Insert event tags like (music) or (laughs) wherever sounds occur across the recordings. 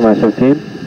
terima kasih.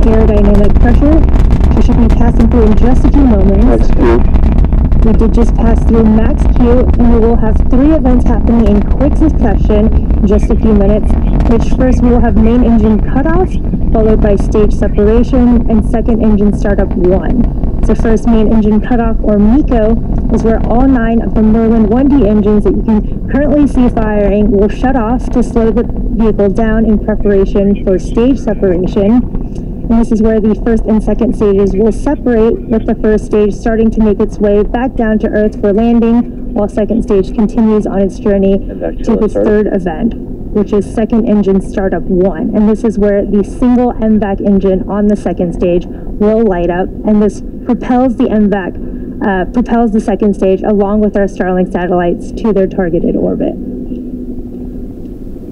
Aerodynamic pressure, which should be passing through in just a few moments. We did just pass through max Q, and we will have three events happening in quick succession in just a few minutes, which first we will have main engine cutoff, followed by stage separation, and second engine startup one. So first main engine cutoff, or MECO, is where all nine of the Merlin 1D engines that you can currently see firing will shut off to slow the vehicle down in preparation for stage separation. And this is where the first and second stages will separate, with the first stage starting to make its way back down to Earth for landing, while second stage continues on its journey to its third event, which is second engine startup one. And this is where the single MVAC engine on the second stage will light up, and this propels the MVAC, uh, propels the second stage along with our Starlink satellites to their targeted orbit.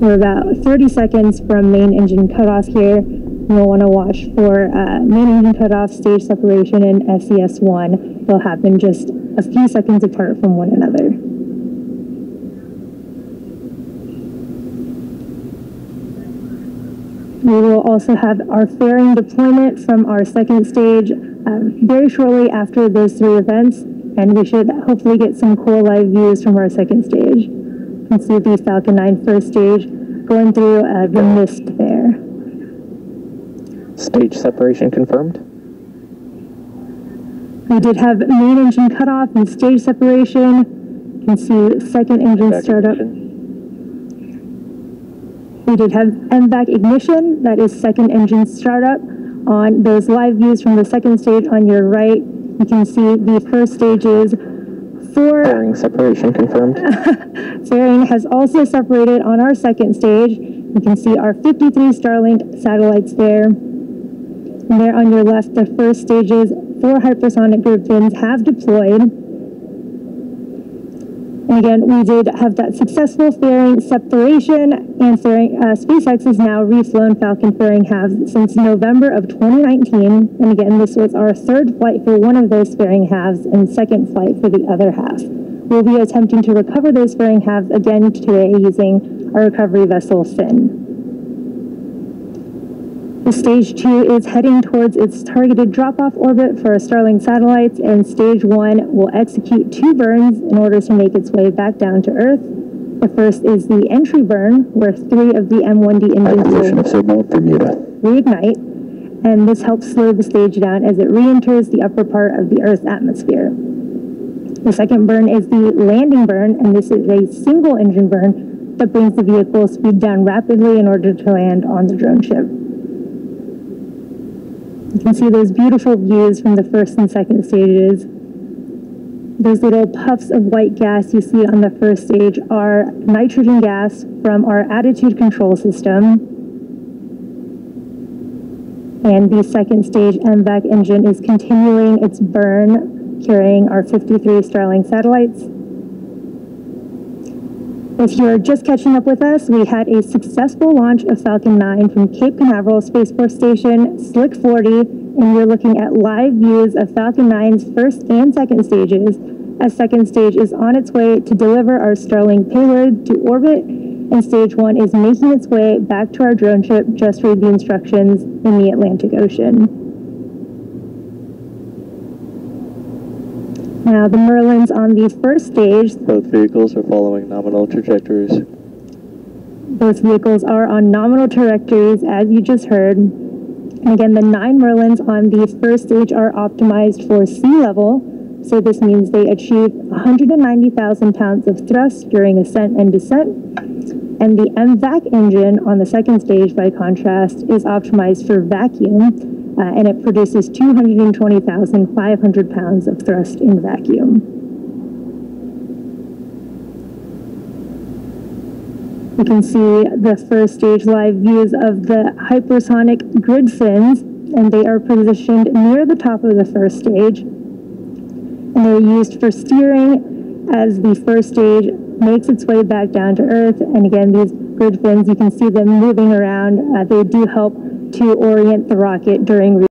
We're about 30 seconds from main engine cutoff here. Want to watch for uh, main engine cutoff, stage separation, and SES1. They'll happen just a few seconds apart from one another. We will also have our fairing deployment from our second stage um, very shortly after those three events, and we should hopefully get some cool live views from our second stage. You can see the Falcon 9 first stage going through uh, the mist there. Stage separation confirmed. We did have main engine cutoff and stage separation. You can see second engine startup. ignition. We did have MVAC ignition, that is second engine startup. On those live views from the second stage on your right, you can see the first stages for Fairing separation confirmed. (laughs) fairing has also separated on our second stage. You can see our 53 Starlink satellites there. And there on your left, the first stages, for hypersonic grid fins have deployed. And again, we did have that successful fairing separation, and fairing, uh, SpaceX has now reflown Falcon fairing halves since November of 2019. And again, this was our third flight for one of those fairing halves and second flight for the other half. We'll be attempting to recover those fairing halves again today using our recovery vessel Finn. Stage two is heading towards its targeted drop-off orbit for Starlink satellites, and stage one will execute two burns in order to make its way back down to Earth. The first is the entry burn, where three of the M1D engines Acquisition will signal Bermuda. reignite, and this helps slow the stage down as it re-enters the upper part of the Earth's atmosphere. The second burn is the landing burn, and this is a single engine burn that brings the vehicle speed down rapidly in order to land on the drone ship. You can see those beautiful views from the first and second stages. Those little puffs of white gas you see on the first stage are nitrogen gas from our attitude control system. And the second stage MVAC engine is continuing its burn, carrying our 53 Starlink satellites. If you're just catching up with us, we had a successful launch of Falcon 9 from Cape Canaveral Space Force Station, Slick 40, and we're looking at live views of Falcon 9's first and second stages as second stage is on its way to deliver our Starlink payload to orbit, and stage one is making its way back to our drone ship. Just Read the Instructions in the Atlantic Ocean. Now, the Merlins on the first stage, Both vehicles are following nominal trajectories. both vehicles are on nominal trajectories, as you just heard. And again, the nine Merlins on the first stage are optimized for sea level, so this means they achieve 190,000 pounds of thrust during ascent and descent. And the MVAC engine on the second stage, by contrast, is optimized for vacuum, uh, and it produces 220,500 pounds of thrust in vacuum. You can see the first stage live views of the hypersonic grid fins, and they are positioned near the top of the first stage. And they're used for steering as the first stage makes its way back down to Earth. And again, these grid fins, you can see them moving around. Uh, they do help to orient the rocket during